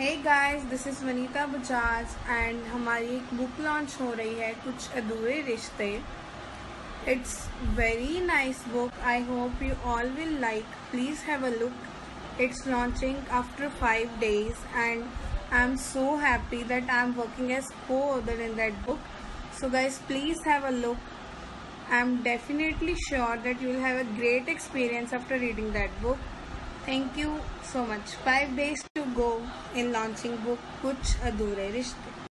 Guys this is Vanita Bajaj and हमारी एक book launch हो रही है कुछ अधूरे रिश्ते। It's very nice book I hope you all will like please have a look it's launching after five days and I am so happy that I am working as coauthor in that book so guys please have a look I am definitely sure that you will have a great experience after reading that book. Thank you so much. Five days go in launching book कुछ अधूरे रिश्ते।